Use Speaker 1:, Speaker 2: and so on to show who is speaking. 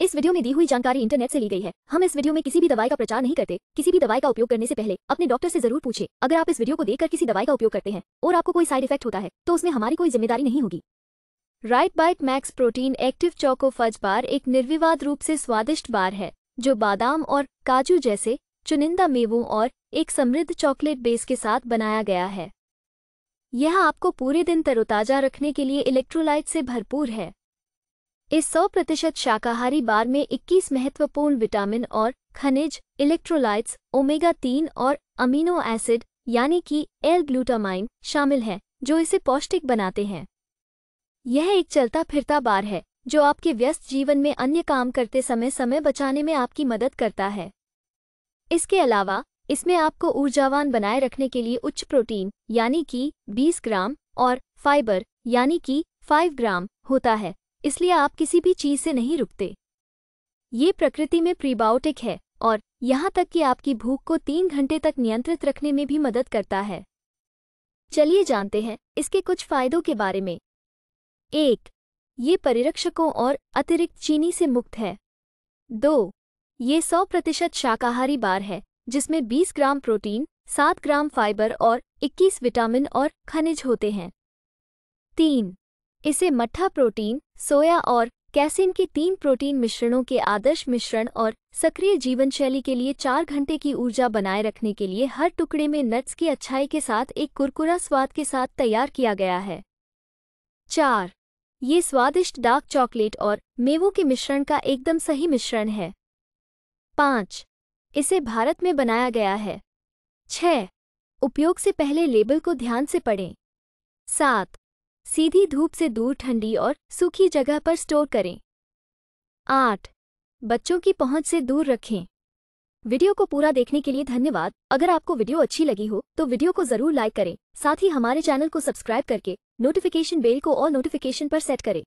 Speaker 1: इस वीडियो में दी हुई जानकारी इंटरनेट से ली गई है। हम इस वीडियो में किसी भी दवाई का प्रचार नहीं करते। किसी भी दवाई का उपयोग करने से पहले अपने डॉक्टर से ज़रूर पूछे। अगर आप इस वीडियो को देखकर किसी दवाई का उपयोग करते हैं और आपको कोई साइड इफ़ेक्ट होता है तो उसमें हमारी कोई ज़िम्मेदारी नहीं होगी। Rite Bite Max protein active choco fudge bar एक निर्विवाद रूप से स्वादिष्ट बार है, जो बादाम और काजू जैसे चुनिंदा मेवों और एक समृद्ध चॉकलेट बेस के साथ बनाया गया है। यह आपको पूरे दिन तरोताजा रखने के लिए इलेक्ट्रोलाइट से भरपूर है। इस 100 प्रतिशत शाकाहारी बार में 21 महत्वपूर्ण विटामिन और खनिज इलेक्ट्रोलाइट्स ओमेगा तीन और अमीनो एसिड यानी कि एल ग्लूटामाइन शामिल हैं, जो इसे पौष्टिक बनाते हैं। यह एक चलता फिरता बार है, जो आपके व्यस्त जीवन में अन्य काम करते समय समय बचाने में आपकी मदद करता है। इसके अलावा, इसमें आपको ऊर्जावान बनाए रखने के लिए उच्च प्रोटीन, यानी कि 20 ग्राम और फाइबर, यानी कि 5 ग्राम, होता है। इसलिए आप किसी भी चीज़ से नहीं रुकते। ये प्रकृति में प्रीबायोटिक है और यहाँ तक कि आपकी भूख को तीन घंटे तक नियंत्रित रखने में भी मदद करता है। चलिए जानते हैं इसके कुछ फायदों के बारे में। एक, ये परिरक्षकों और अतिरिक्त चीनी से मुक्त है। दो, ये 100 प्रतिशत शाकाहारी बार है, जिसमें 20 ग्राम प्रोटीन 7 ग्राम फाइबर और 21 विटामिन और खनिज होते हैं। तीन इसे मट्ठा प्रोटीन, सोया और कैसिन के तीन प्रोटीन मिश्रणों के आदर्श मिश्रण और सक्रिय जीवन शैली के लिए चार घंटे की ऊर्जा बनाए रखने के लिए हर टुकड़े में नट्स की अच्छाई के साथ एक कुरकुरा स्वाद के साथ तैयार किया गया है। चार, ये स्वादिष्ट डार्क चॉकलेट और मेवों के मिश्रण का एकदम सही मिश्रण है। पाँच, इसे भारत में बनाया गया है। छः उपयोग से पहले लेबल को ध्यान से पढ़ें। सात सीधी धूप से दूर ठंडी और सूखी जगह पर स्टोर करें। आठ, बच्चों की पहुँच से दूर रखें। वीडियो को पूरा देखने के लिए धन्यवाद। अगर आपको वीडियो अच्छी लगी हो तो वीडियो को ज़रूर लाइक करें। साथ ही हमारे चैनल को सब्सक्राइब करके नोटिफिकेशन बेल को और नोटिफिकेशन पर सेट करें।